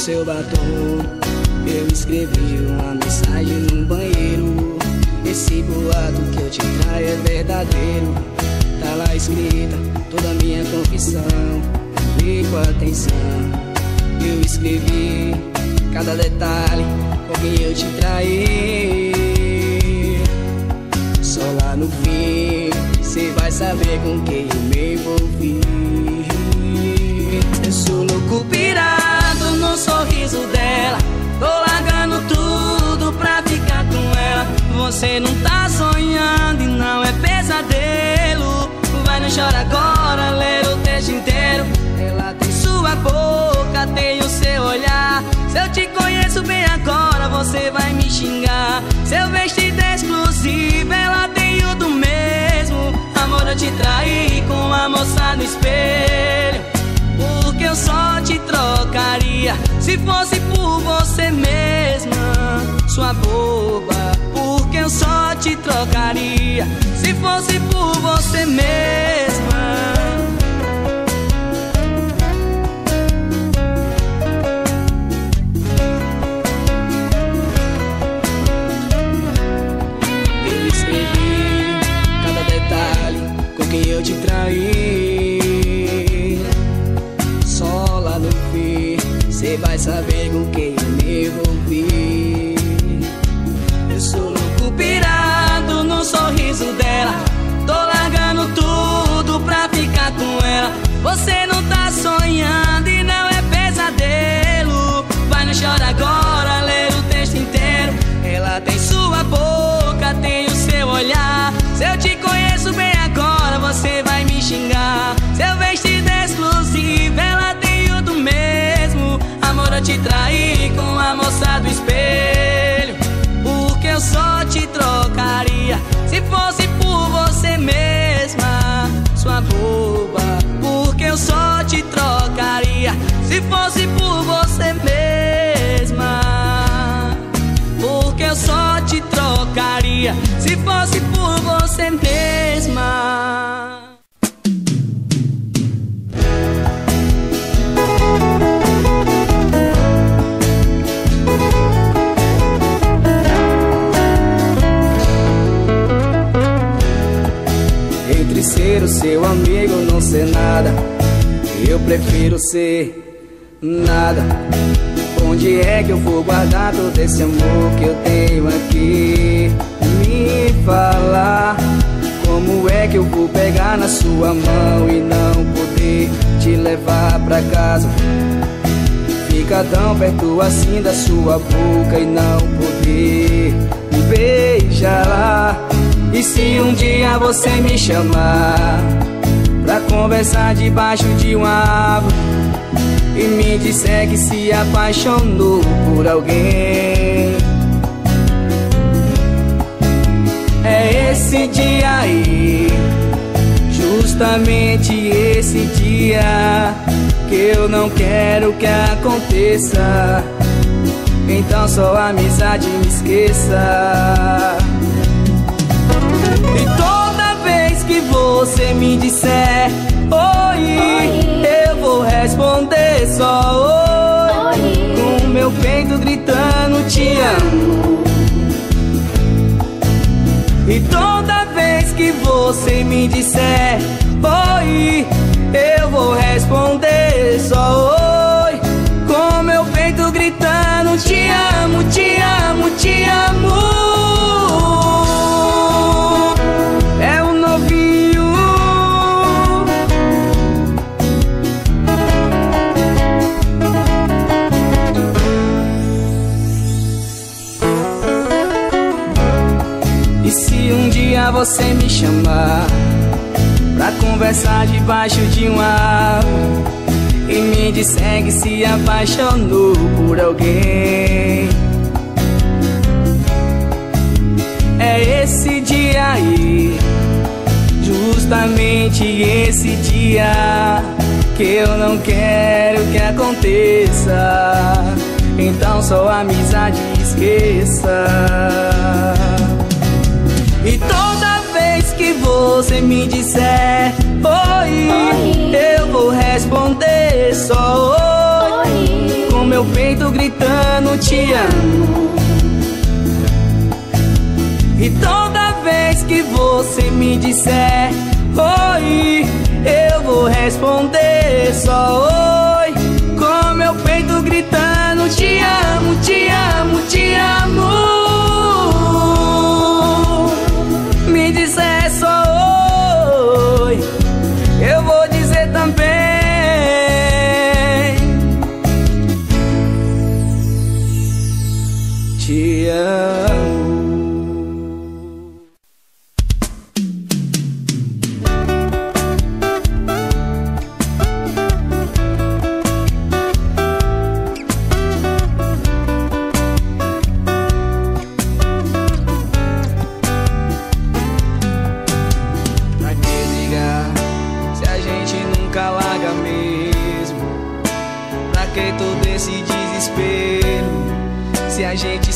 seu batom. Eu escrevi uma mensagem no banheiro. Esse boato que eu te traio é verdadeiro. Tá lá escrita toda a minha confissão. Vê com atenção. Eu escrevi cada detalhe com quem eu te traí. Só lá no fim, cê vai saber com quem eu me envolvi. Você não tá sonhando e não é pesadelo. Vai, não chora agora, ler o texto inteiro. Ela tem sua boca, tem o seu olhar. Se eu te conheço bem agora, você vai me xingar. Seu vestido é exclusivo, ela tem o do mesmo. Amor, eu te traí com a moça no espelho. Porque eu só te trocaria se fosse por você mesma, sua boba. Porque eu só te trocaria se fosse por você mesma. Te traí com a moça do espelho. Porque eu só te trocaria se fosse por você mesma, sua boba. Porque eu só te trocaria se fosse por você mesma. Porque eu só te trocaria se fosse por você mesma. Ser nada, eu prefiro ser nada. Onde é que eu vou guardar todo esse amor que eu tenho aqui? Me falar como é que eu vou pegar na sua mão e não poder te levar pra casa? Fica tão perto assim da sua boca e não poder beijar lá. E se um dia você me chamar pra conversar debaixo de uma árvore e me disser que se apaixonou por alguém? É esse dia aí, justamente esse dia que eu não quero que aconteça. Então só a amizade me esqueça. E vez que você me disser oi, eu vou responder só oi, com meu peito gritando te amo. E toda vez que você me disser oi, eu vou responder só oi, com meu peito gritando te amo, te amo, te amo. Um você me chamar pra conversar debaixo de uma árvore e me disser que se apaixonou por alguém? É esse dia aí, justamente esse dia que eu não quero que aconteça. Então só amizade esqueça. E toda vez que você me disser oi, eu vou responder só oi, com peito gritando te amo. E toda vez que você me disser oi, eu vou responder só oi. Com meu peito gritando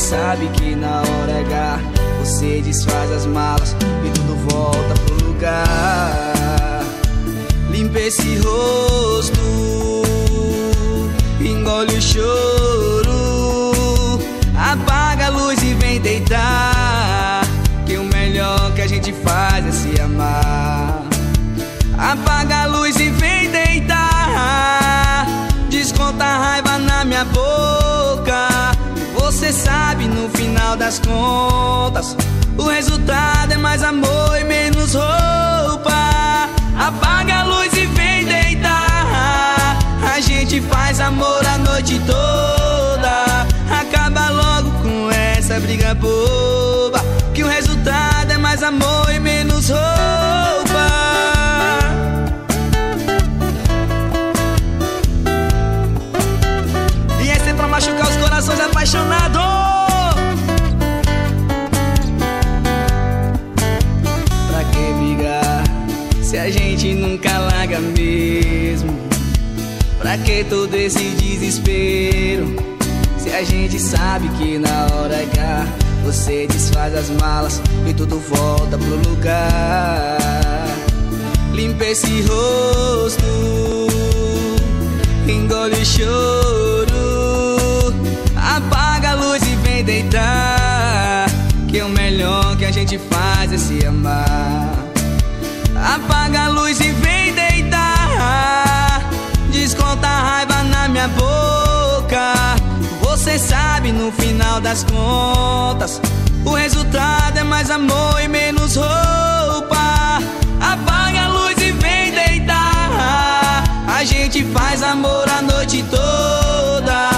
sabe que na hora H você desfaz as malas e tudo volta pro lugar. Limpa esse rosto, engole o choro, apaga a luz e vem deitar. Que o melhor que a gente faz é se amar. Apaga a luz Sabe no final das contas O resultado é mais amor e menos roupa. Apaga a luz e vem deitar. A gente faz amor a noite toda. Acaba logo com essa briga boba. Que o resultado é mais amor e menos roupa se a gente nunca larga mesmo? Pra que todo esse desespero? Se a gente sabe que na hora H você desfaz as malas e tudo volta pro lugar. Limpa esse rosto, engole o choro Apaga a luz e vem deitar. Que o melhor que a gente faz é se amar. Apaga a luz e vem deitar. Desconta a raiva na minha boca. Você sabe no final das contas. O resultado é mais amor e menos roupa. Apaga a luz e vem deitar. A gente faz amor a noite toda.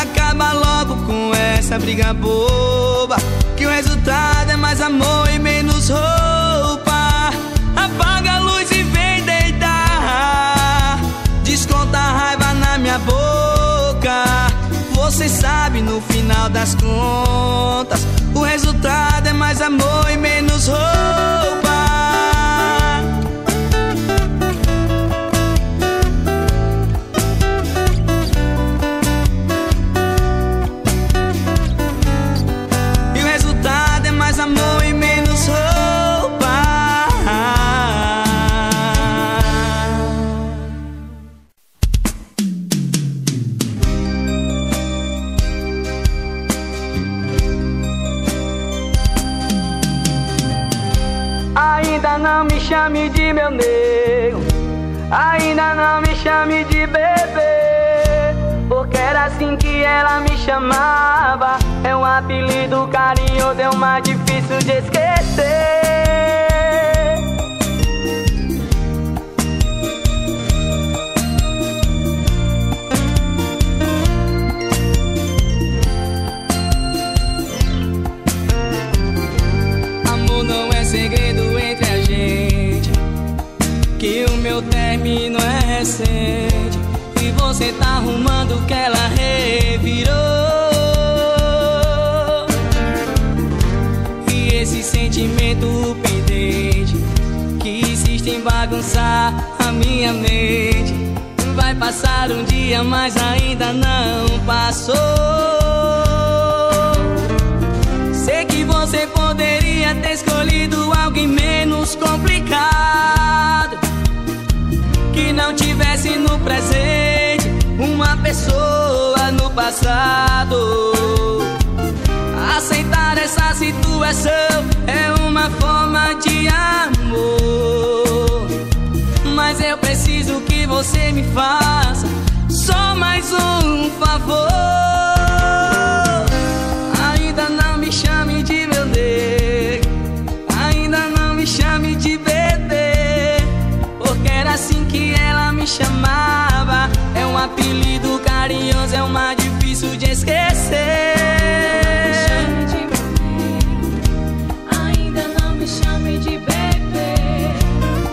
Acaba logo com essa briga boba Que o resultado é mais amor e menos roupa minha boca. Você sabe no final das contas O resultado é mais amor e menos roupa de meu nego, ainda não me chame de bebê, porque era assim que ela me chamava. É um apelido carinhoso, é o mais difícil de esquecer. Meu término é recente. E você tá arrumando que ela revirou. E esse sentimento pendente Que insiste em bagunçar a minha mente. Vai passar um dia, mas ainda não passou. Sei que você poderia ter escolhido alguém menos complicado que não tivesse no presente uma pessoa no passado. Aceitar essa situação é uma forma de amor. Mas eu preciso que você me faça só mais um favor. Ainda não me chame de meu nego, ainda não me chame de chamava. É um apelido carinhoso, é uma difícil de esquecer. Ainda não me chame de bebê.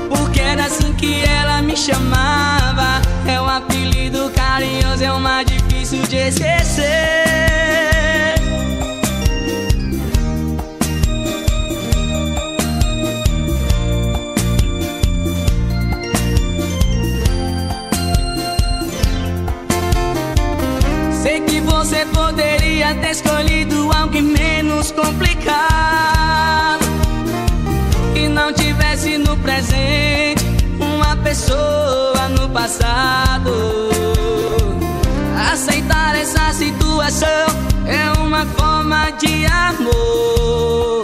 Porque era assim que ela me chamava. É um apelido carinhoso, é uma difícil de esquecer. Ter escolhido alguém menos complicado e não tivesse no presente uma pessoa no passado. Aceitar essa situação é uma forma de amor.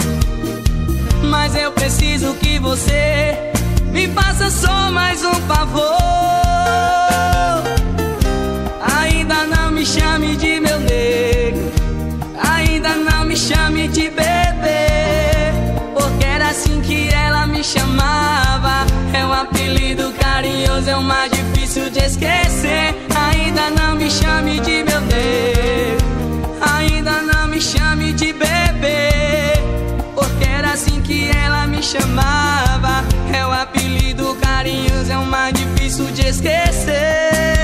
Mas eu preciso que você me faça só mais um favor. Ainda não me chame de ainda não me chame de bebê, porque era assim que ela me chamava. É um apelido carinhoso, é uma difícil de esquecer. Ainda não me chame de nego, ainda não me chame de bebê, porque era assim que ela me chamava. É um apelido carinhoso, é uma difícil de esquecer.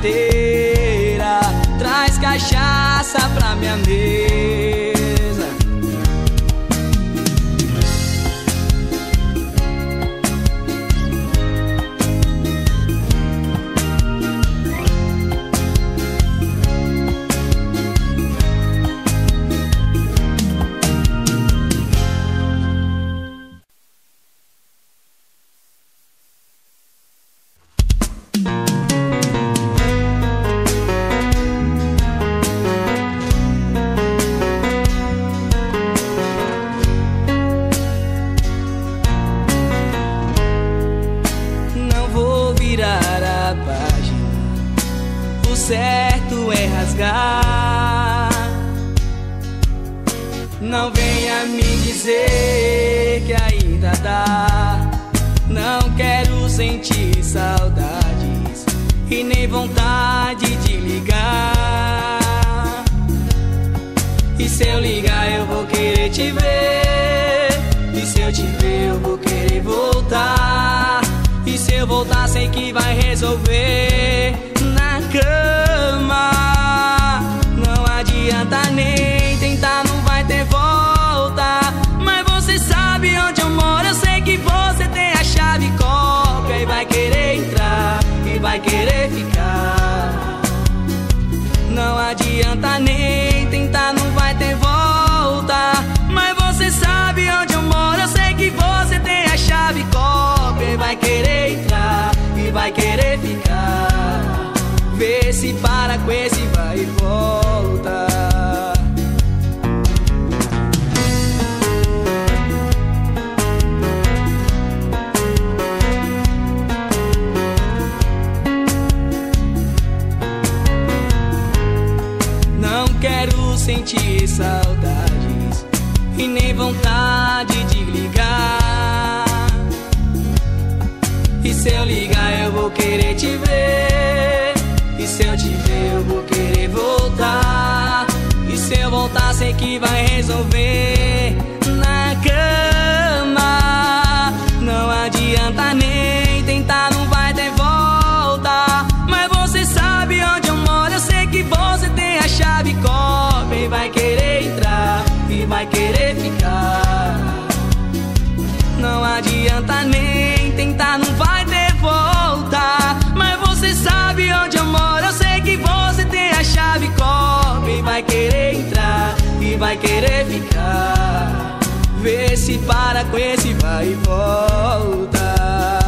Saideira. Traz cachaça pra minha mesa. Voltar, sei que vai resolver na cama. Não adianta nem tentar, não vai ter volta. Mas você sabe onde eu moro, eu sei que você tem a chave coca e vai querer entrar e vai querer ficar. Não adianta nem tentar, não vai ter volta. Mas você sabe onde eu moro, eu sei que você tem a chave coca e vai querer entrar vai querer ficar. Vê se para com esse vai e volta. Não quero sentir saudades vou querer te ver. E se eu te ver, eu vou querer voltar. E se eu voltar, sei que vai resolver na cama. Não adianta nem tentar, não vai ter volta. Mas você sabe onde eu moro, eu sei que você tem a chave copa e vai querer entrar e vai querer ficar. Não adianta nem tentar, não vai e vai querer entrar e vai querer ficar. Vê se para com esse vai e volta.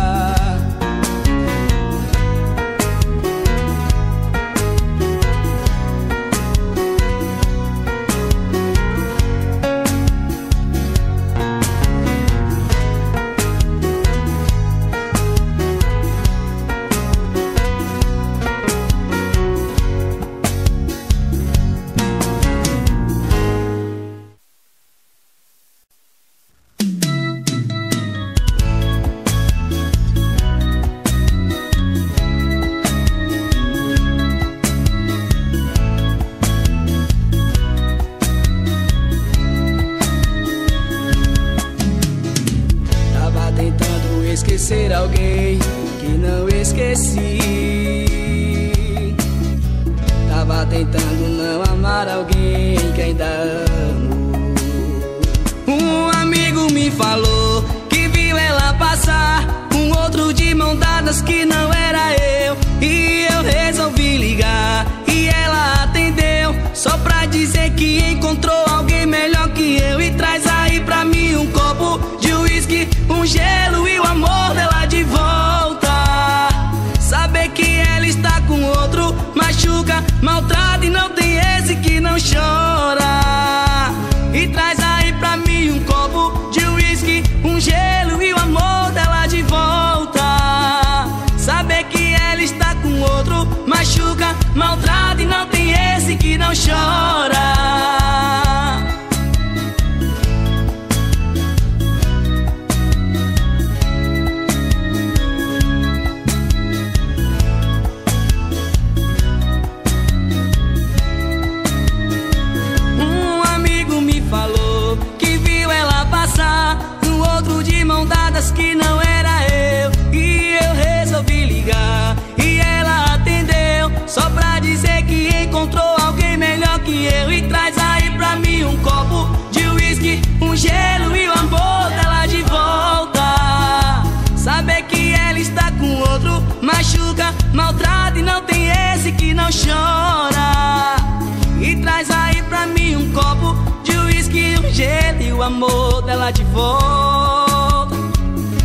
Amor dela de volta.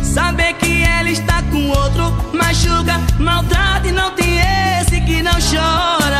Saber que ela está com outro machuca, maltrata e não tem esse que não chora.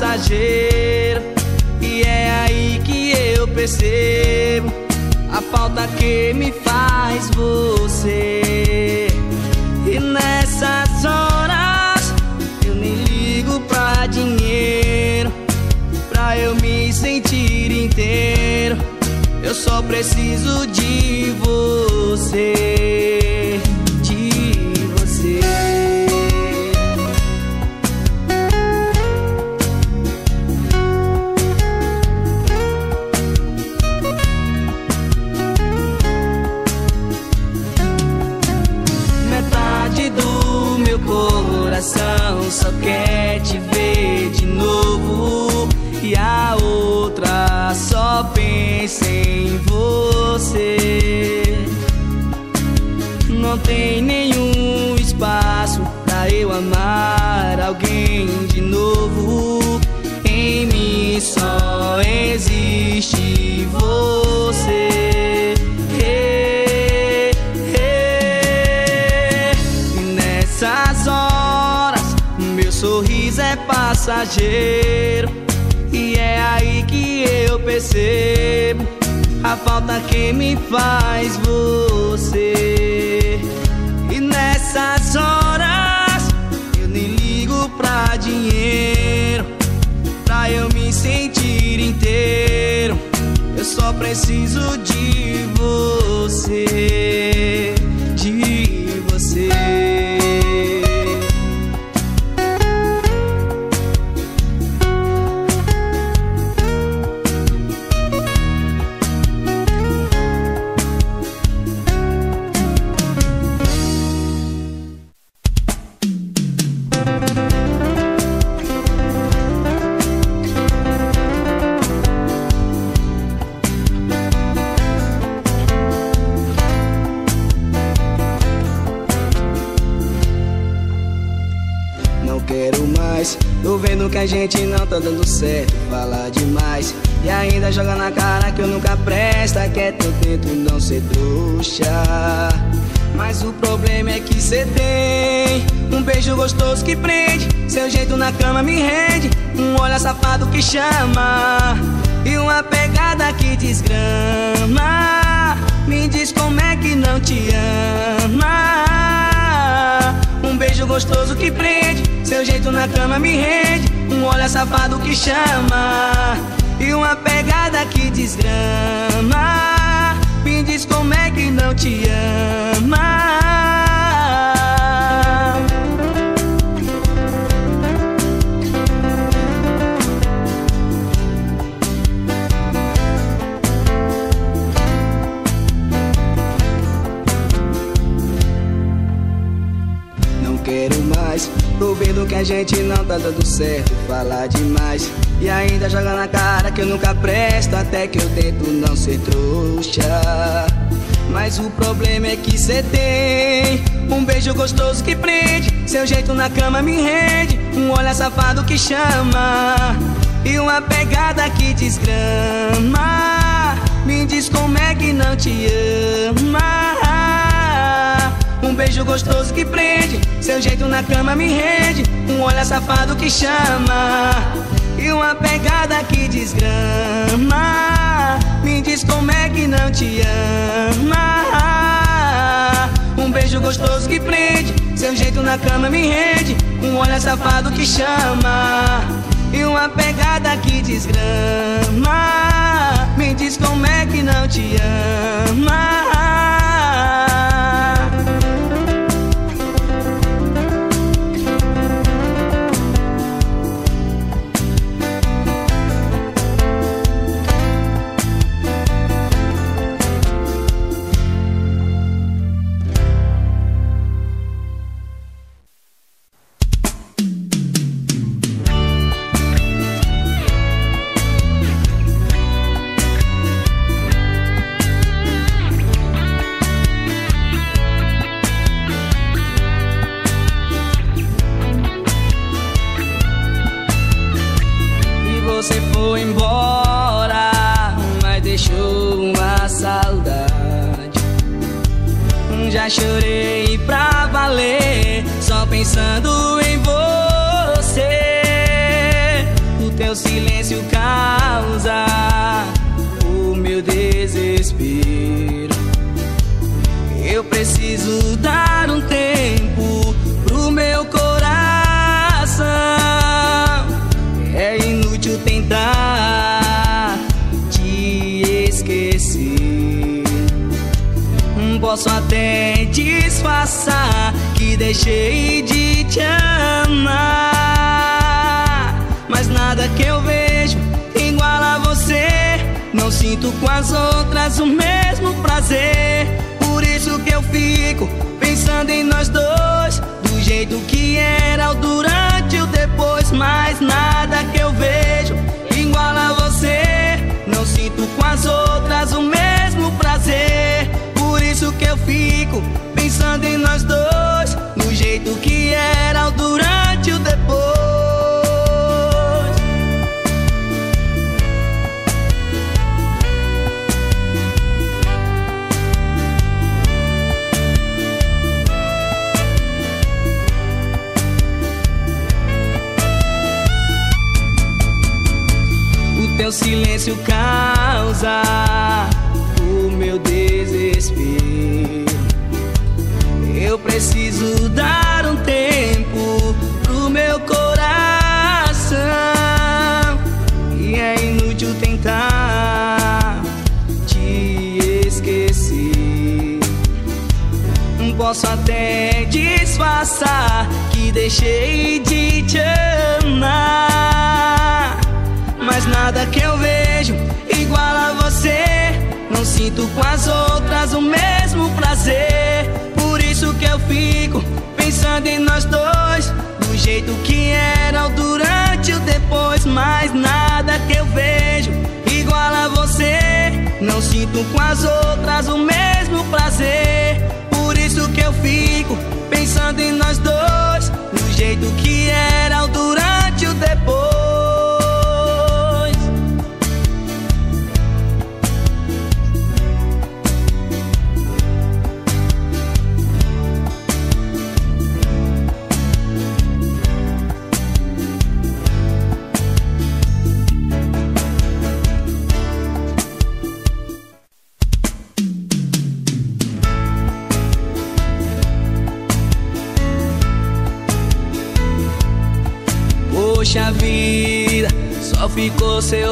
Passageiro. E é aí que eu percebo A falta que me faz você. E nessas horas Eu nem ligo pra dinheiro Pra eu me sentir inteiro. Eu só preciso de você quer te ver de novo e a outra só pensa em você. Não tem nenhum espaço pra eu amar alguém de novo. Em mim só passageiro. E é aí que eu percebo A falta que me faz você. E nessas horas Eu nem ligo pra dinheiro Pra eu me sentir inteiro. Eu só preciso de você De você gente não tá dando certo, fala demais. E ainda joga na cara que eu nunca presta Que é teu tento não ser trouxa. Mas o problema é que cê tem Um beijo gostoso que prende Seu jeito na cama me rende Um olhar safado que chama E uma pegada que desgrama. Me diz como é que não te ama. Um beijo gostoso que prende Seu jeito na cama me rende um olhar safado que chama E uma pegada que desgrama. Me diz como é que não te ama Tô vendo que a gente não tá dando certo. Falar demais E ainda joga na cara que eu nunca presto Até que eu tento não ser trouxa. Mas o problema é que cê tem Um beijo gostoso que prende Seu jeito na cama me rende Um olhar safado que chama E uma pegada que desgrama. Me diz como é que não te ama beijo gostoso que prende. Seu jeito na cama me rende. Um olhar safado que chama. E uma pegada que desgrama. Me diz como é que não te ama. Um beijo gostoso que prende. Seu jeito na cama me rende. Um olhar safado que chama. E uma pegada que desgrama. Me diz como é que não te ama silêncio causa o meu desespero. Eu preciso dar um tempo pro meu coração. É inútil tentar te esquecer. Posso até disfarçar que deixei de te amar. Nada que eu vejo igual a você. Não sinto com as outras o mesmo prazer. Por isso que eu fico pensando em nós dois. Do jeito que era o durante e o depois. Mas nada que eu vejo igual a você. Não sinto com as outras o mesmo prazer isso que eu fico pensando em nós dois, no jeito que era o durante silêncio causa o meu desespero. Eu preciso dar um tempo pro meu coração. E é inútil tentar te esquecer. Posso até disfarçar que deixei de te amar. Mas nada que eu vejo igual a você. Não sinto com as outras o mesmo prazer isso que eu fico pensando em nós dois. Do jeito que era o durante e o depois. Mais nada que eu vejo igual a você. Não sinto com as outras o mesmo prazer. Por isso que eu fico pensando em nós dois. Do jeito que era o durante e o depois.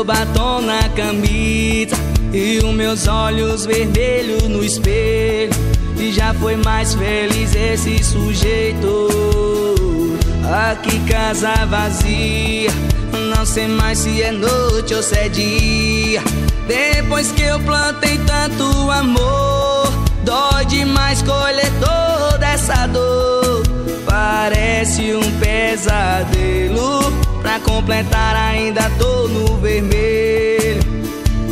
Batom na camisa e os meus olhos vermelhos no espelho. E já foi mais feliz esse sujeito. Aqui casa vazia, não sei mais se é noite ou se é dia. Depois que eu plantei tanto amor, dói demais colher toda essa dor. Parece um pesadelo Pra completar ainda tô no vermelho.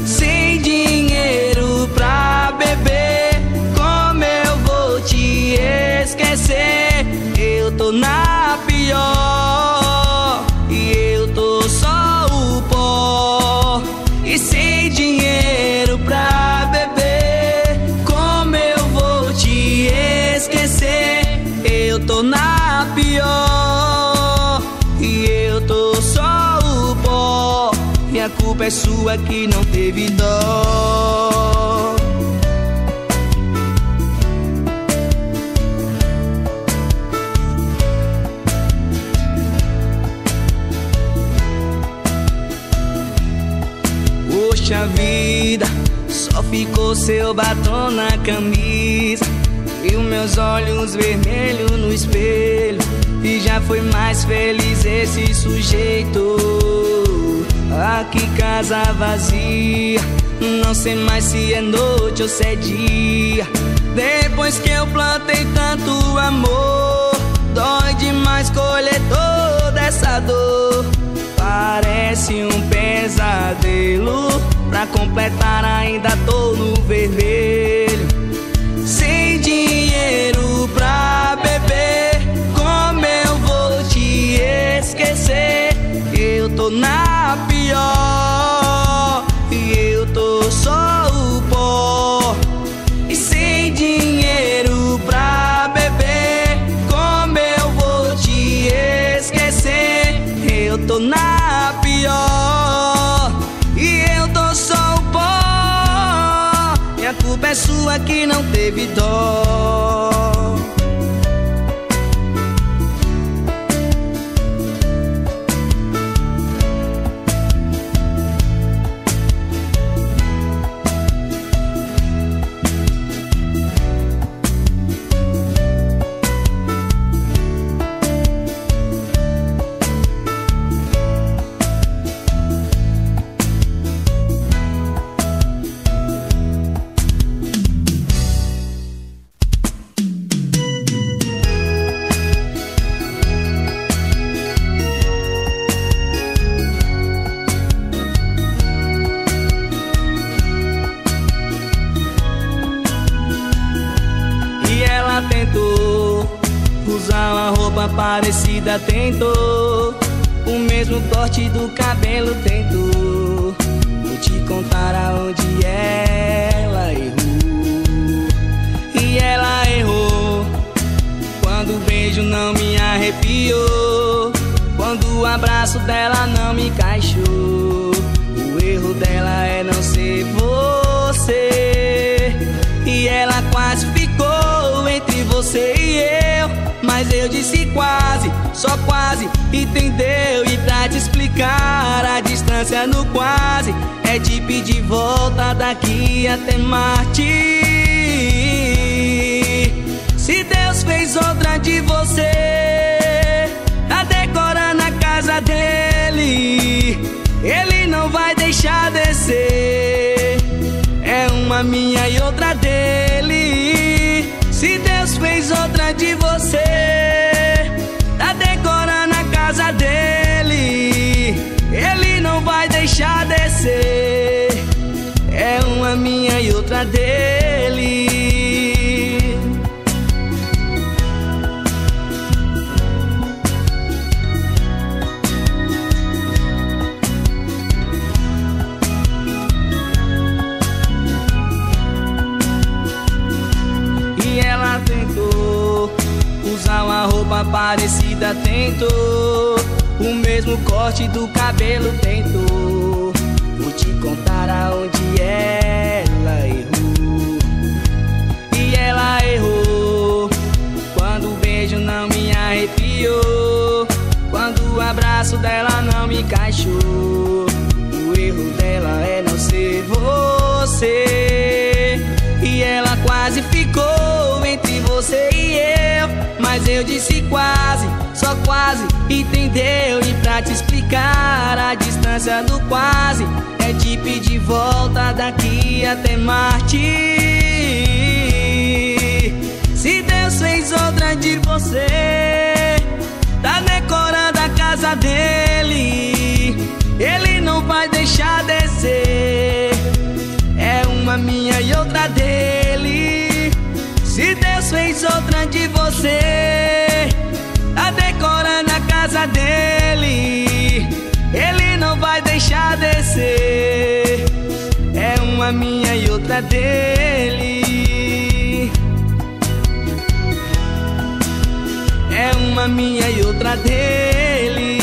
Sem dinheiro pra beber Como eu vou te esquecer? Eu tô na pior E eu tô só o pó. E sem dinheiro pra beber é sua que não teve dó. Poxa vida, só ficou seu batom na camisa e os meus olhos vermelhos no espelho. E já foi mais feliz esse sujeito. Aqui casa vazia, não sei mais se é noite ou se é dia. Depois que eu plantei tanto amor, dói demais colher toda essa dor. Parece um pesadelo, pra completar ainda tô no vermelho. Sem dinheiro pra beber, como eu vou te esquecer? Eu tô na é que não teve dó. Parecida tentou O mesmo corte do cabelo tentou Vou te contar aonde ela errou. E ela errou. Quando o beijo não me arrepiou. Quando o abraço dela não me encaixou. O erro dela é não ser você. E ela quase ficou entre você e mas eu disse quase, só quase, entendeu? E pra te explicar a distância no quase É de pedir volta daqui até Marte. Se Deus fez outra de você Tá decorando a casa dele Ele não vai deixar descer. É uma minha e outra dele Se Deus fez outra de você, tá decorando a casa dele. Ele não vai deixar descer. É uma minha e outra dele. Roupa parecida tentou O mesmo corte do cabelo tentou Vou te contar aonde ela errou. E ela errou. Quando o beijo não me arrepiou. Quando o abraço dela não me encaixou. O erro dela é não ser você. E ela quase ficou você e eu mas eu disse quase, só quase, entendeu? E pra te explicar a distância do quase É de pedir volta daqui até Marte. Se Deus fez outra de você Tá decorando a casa dele Ele não vai deixar descer É uma minha e outra dele se Deus fez outra de você, tá decorando a casa dele. Ele não vai deixar descer. É uma minha e outra dele. É uma minha e outra dele.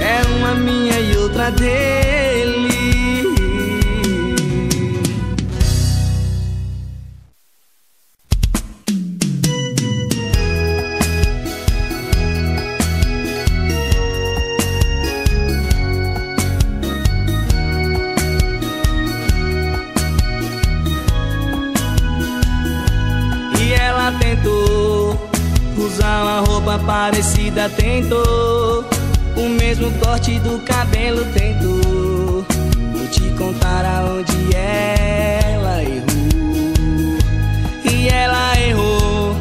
É uma minha e outra dele. Parecida tentou. O mesmo corte do cabelo tentou. Vou te contar aonde ela errou. E ela errou.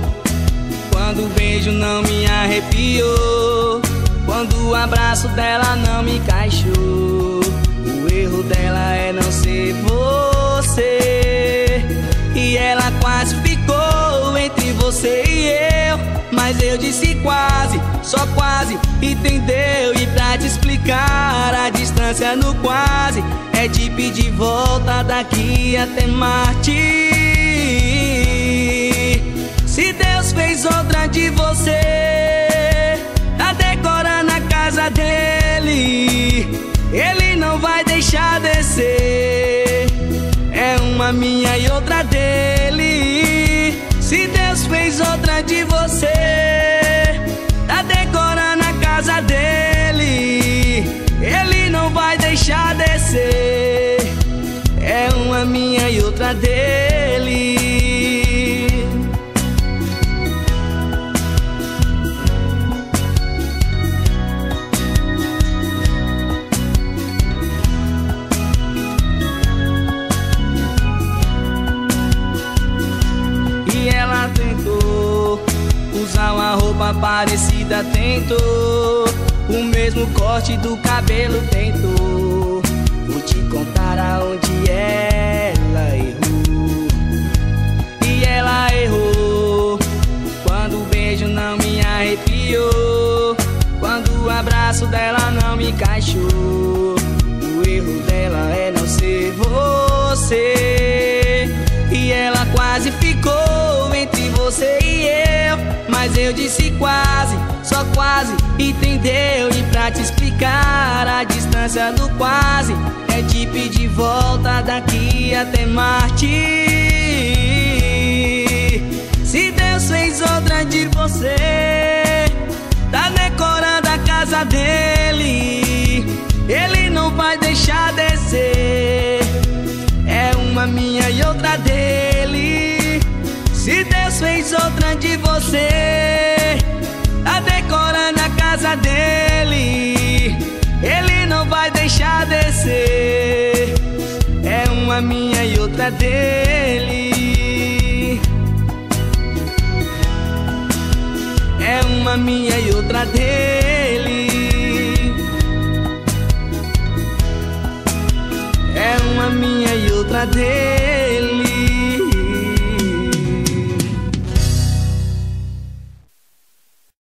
Quando o beijo não me arrepiou. Quando o abraço dela não me encaixou. O erro dela é não ser você. E ela quase ficou entre você e eu mas eu disse quase, só quase, entendeu? E pra te explicar a distância no quase É de pedir volta daqui até Marte Se Deus fez outra de você Tá decorando a casa dele Ele não vai deixar deixar descer. É uma minha e outra dele. Se Deus fez outra de você, tá decorando a casa dele. Ele não vai deixar descer. É uma minha e outra dele. Parecida tentou O mesmo corte do cabelo tentou Vou te contar aonde ela errou. E ela errou. Quando o beijo não me arrepiou. Quando o abraço dela não me encaixou. O erro dela é não ser você. E ela quase ficou entre você e eu. Mas eu disse quase, só quase Entendeu? E pra te explicar A distância do quase É de pedir volta daqui até Marte. Se Deus fez outra de você Tá decorando a casa dele. Ele não vai deixar descer É uma minha e outra dele se Deus fez outra de você, A decora na casa dele. Ele não vai deixar descer. É uma minha e outra dele. É uma minha e outra dele. É uma minha e outra dele.